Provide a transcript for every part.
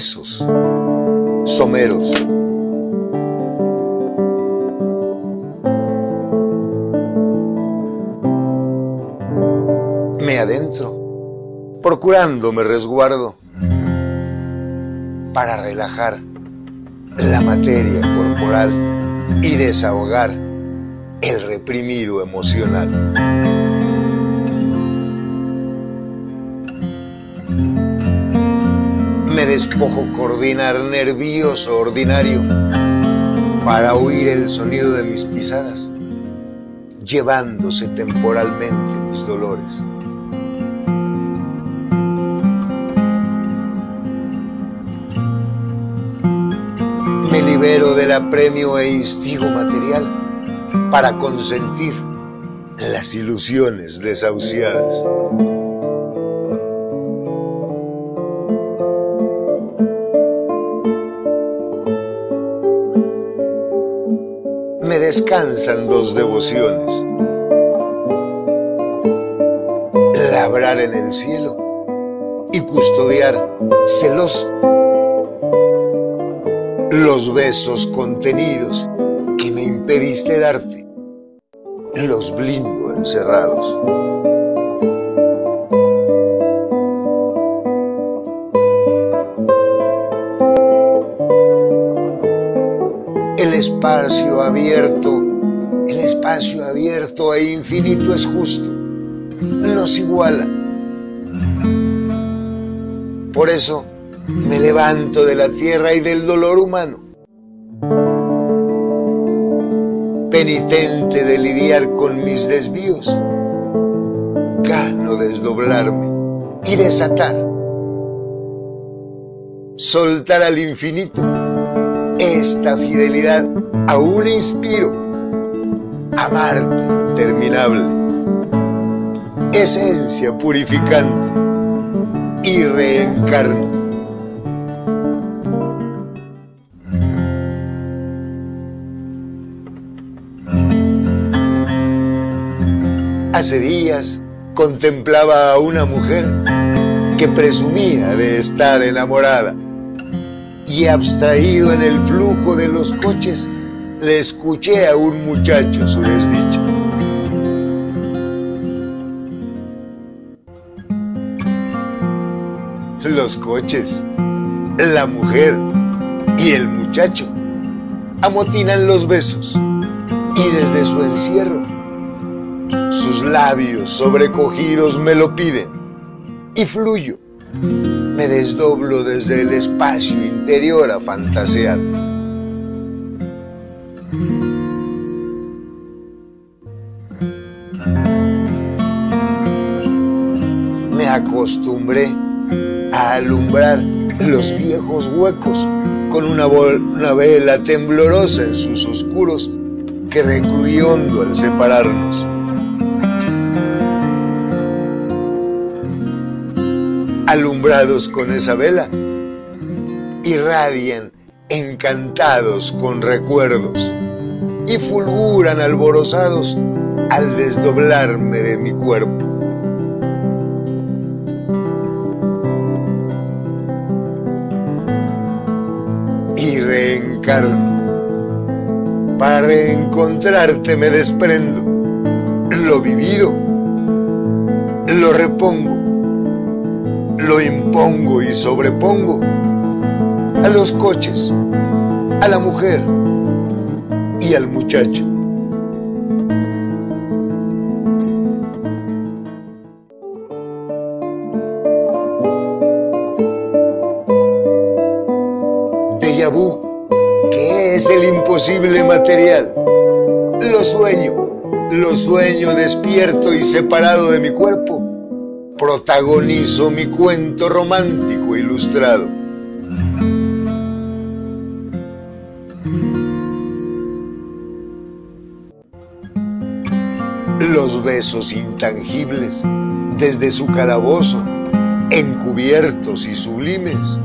someros. Me adentro, procurando me resguardo para relajar la materia corporal y desahogar el reprimido emocional. Despojo coordinar nervioso ordinario para oír el sonido de mis pisadas, llevándose temporalmente mis dolores. Me libero del apremio e instigo material para consentir las ilusiones desahuciadas. Descansan dos devociones. Labrar en el cielo y custodiar celoso los besos contenidos que me impediste darte, los blindo encerrados. El espacio abierto, el espacio abierto e infinito es justo, nos iguala. Por eso me levanto de la tierra y del dolor humano. Penitente de lidiar con mis desvíos, gano desdoblarme y desatar, soltar al infinito esta fidelidad aún inspiro, amarte interminable, esencia purificante y reencarno. Hace días contemplaba a una mujer que presumía de estar enamorada y abstraído en el flujo de los coches, le escuché a un muchacho su desdicha. Los coches, la mujer y el muchacho amotinan los besos y desde su encierro sus labios sobrecogidos me lo piden y fluyo. Me desdoblo desde el espacio interior a fantasear. Me acostumbré a alumbrar los viejos huecos con una, vela temblorosa en sus oscuros que recluí hondo al separarnos. Alumbrados con esa vela, irradian encantados con recuerdos y fulguran alborozados al desdoblarme de mi cuerpo. Y reencarno. Para reencontrarte me desprendo. Lo vivido, lo repongo lo impongo y sobrepongo a los coches, a la mujer y al muchacho. Déjà vu, que es el imposible material. Lo sueño, lo sueño despierto y separado de mi cuerpo protagonizo mi cuento romántico ilustrado. Los besos intangibles desde su calabozo, encubiertos y sublimes.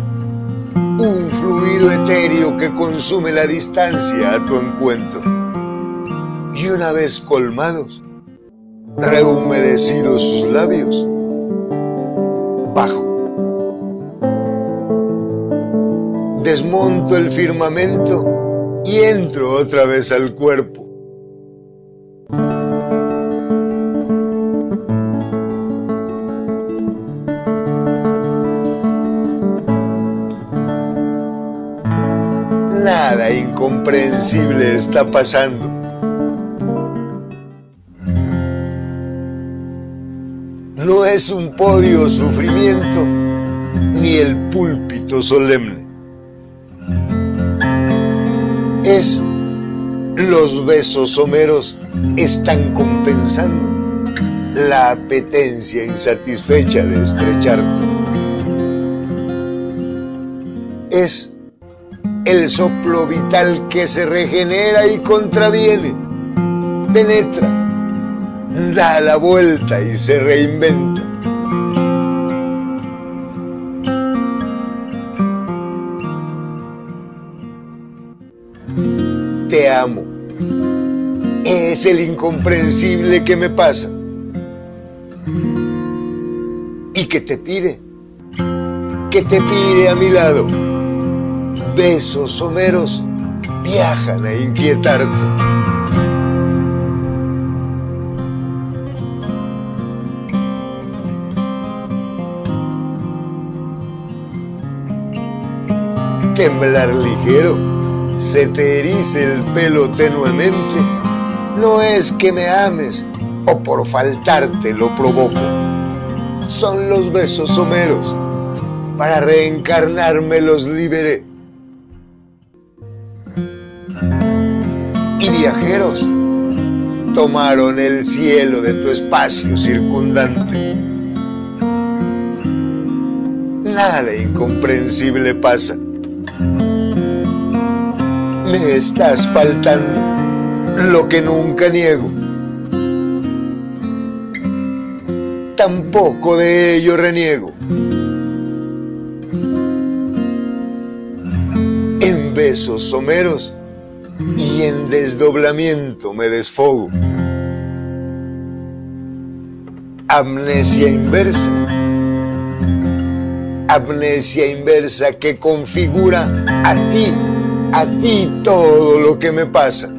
Un fluido etéreo que consume la distancia a tu encuentro. Y una vez colmados, rehumedecidos sus labios, desmonto el firmamento y entro otra vez al cuerpo. Nada incomprensible está pasando. No es un podio sufrimiento ni el púlpito solemne. Es los besos someros están compensando la apetencia insatisfecha de estrecharte. Es el soplo vital que se regenera y contraviene, penetra, da la vuelta y se reinventa. Te amo. Es el incomprensible que me pasa. ¿Y que te pide? ¿Qué te pide a mi lado? besos someros viajan a inquietarte. Temblar ligero, se te erice el pelo tenuemente, no es que me ames o por faltarte lo provoco. Son los besos someros, para reencarnarme los liberé y viajeros tomaron el cielo de tu espacio circundante. Nada incomprensible pasa. Me estás faltando lo que nunca niego. Tampoco de ello reniego. En besos someros y en desdoblamiento me desfogo. Amnesia inversa. Amnesia inversa que configura a ti, a ti todo lo que me pasa.